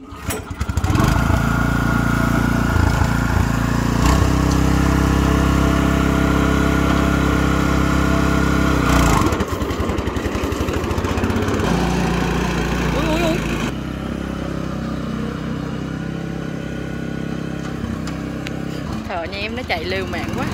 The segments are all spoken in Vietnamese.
Ui, ui. Thợ nhà em nó chạy lưu mạng quá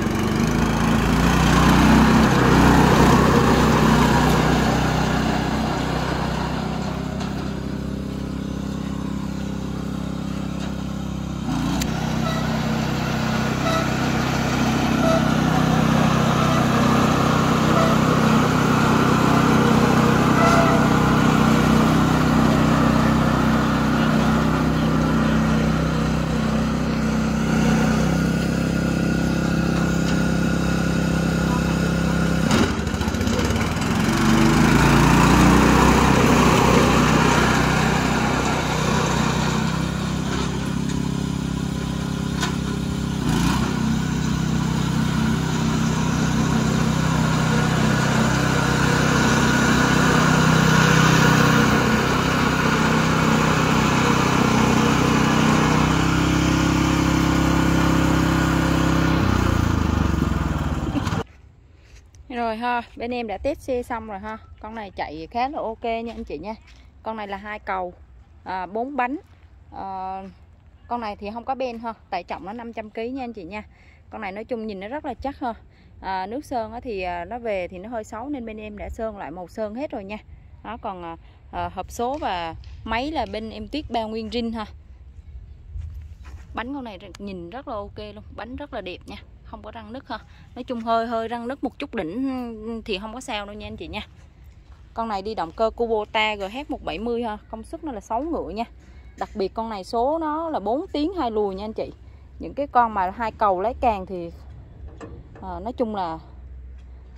Rồi ha, bên em đã test xe xong rồi ha. Con này chạy khá là ok nha anh chị nha. Con này là hai cầu à, 4 bánh. À, Con này thì không có ben ha Tải trọng nó 500kg nha anh chị nha. Con này nói chung nhìn nó rất là chắc ha. À, Nước sơn thì à, nó về thì nó hơi xấu Nên bên em đã sơn lại màu sơn hết rồi nha. Đó còn à, à, hộp số và máy là bên em tuyết bao nguyên rin ha. Bánh con này nhìn rất là ok luôn Bánh rất là đẹp nha không có răng nứt ha nói chung hơi hơi răng nứt một chút đỉnh thì không có sao đâu nha anh chị nha. Con này đi động cơ Kubota GH170 ha công suất nó là 6 ngựa nha. Đặc biệt con này số nó là 4 tiếng hai lùi nha anh chị. Những cái con mà hai cầu lấy càng thì à, nói chung là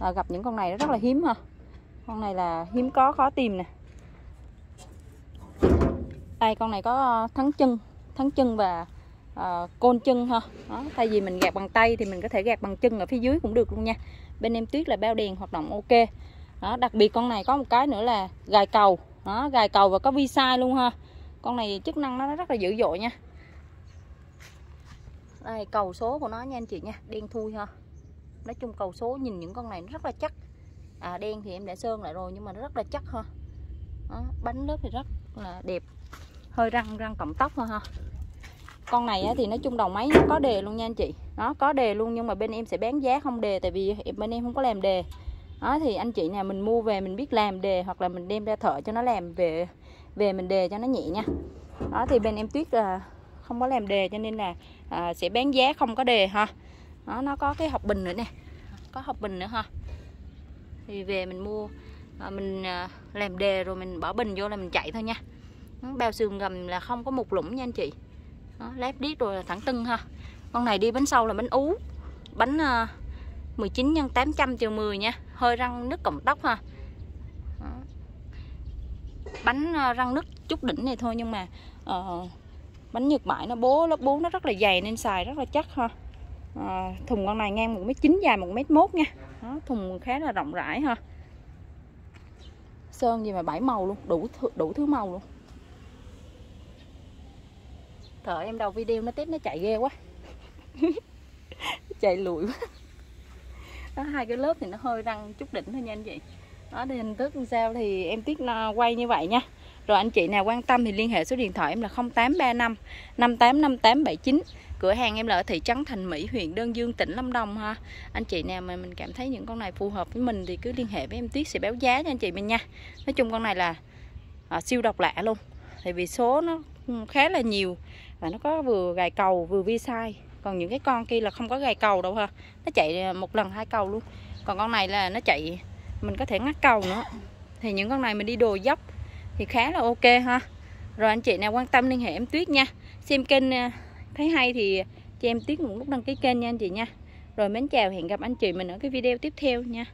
à, gặp những con này nó rất là hiếm ha. Con này là hiếm có khó tìm nè. Đây con này có thắng chân thắng chân và uh, côn chân ha. Đó, thay vì mình gạt bằng tay thì mình có thể gạt bằng chân ở phía dưới cũng được luôn nha. Bên em tuyết là bao đèn hoạt động ok. Đó đặc biệt con này có một cái nữa là gài cầu. Đó gài cầu và có vi sai luôn ha. Con này chức năng nó rất là dữ dội nha. Đây cầu số của nó nha anh chị nha. Đen thui ha. Nói chung cầu số nhìn những con này nó rất là chắc. À đen thì em đã sơn lại rồi nhưng mà nó rất là chắc ha. Đó, bánh lớp thì rất là đẹp. Hơi răng răng cộng tóc thôi ha con này thì nói chung đầu máy nó có đề luôn nha anh chị. Nó có đề luôn nhưng mà bên em sẽ bán giá không đề tại vì bên em không có làm đề. Đó thì anh chị nào mình mua về mình biết làm đề hoặc là mình đem ra thợ cho nó làm về về mình đề cho nó nhẹ nha. Đó thì bên em tuyết là không có làm đề cho nên là à, sẽ bán giá không có đề ha. Đó nó có cái hộp bình nữa nè. Có hộp bình nữa ha. Thì về mình mua à, mình à, làm đề rồi mình bỏ bình vô là mình chạy thôi nha. Bao sườn gầm là không có một lũng nha anh chị đó, lép điếc rồi là thẳng tưng ha. Con này đi bánh sau là bánh ú. Bánh uh, 19 x 800 triệu 10 nha. Hơi răng nước cộng tóc ha. Đó. bánh uh, răng nước chút đỉnh này thôi nhưng mà uh, bánh nhật bãi nó bố lớp 4 nó rất là dày nên xài rất là chắc ha. À, thùng con này ngang 1m9 dài 1m1 nha. Đó, thùng khá là rộng rãi ha. Sơn gì mà bảy màu luôn đủ đủ thứ màu luôn thở em đầu video nó tiếp nó chạy ghê quá. Chạy lùi quá. Đó hai cái lớp thì nó hơi răng chút đỉnh thôi nha anh chị. Đó thì hình thức sao thì em tiết quay như vậy nha. Rồi anh chị nào quan tâm thì liên hệ số điện thoại em là 0835 585879 Cửa hàng em là ở thị trấn Thành Mỹ, huyện Đơn Dương, tỉnh Lâm Đồng ha. Anh chị nào mà mình cảm thấy những con này phù hợp với mình thì cứ liên hệ với em Tuyết sẽ báo giá cho anh chị mình nha. Nói chung con này là à, siêu độc lạ luôn. Tại vì số nó khá là nhiều và nó có vừa gài cầu vừa vi sai. Còn những cái con kia là không có gài cầu đâu ha. Nó chạy một lần hai cầu luôn. Còn con này là nó chạy, mình có thể ngắt cầu nữa. Thì những con này mình đi đồ dốc thì khá là ok ha. Rồi anh chị nào quan tâm liên hệ em Tuyết nha. Xem kênh à, thấy hay thì cho em Tuyết một nút đăng ký kênh nha anh chị nha. Rồi mến chào, hẹn gặp anh chị mình ở cái video tiếp theo nha.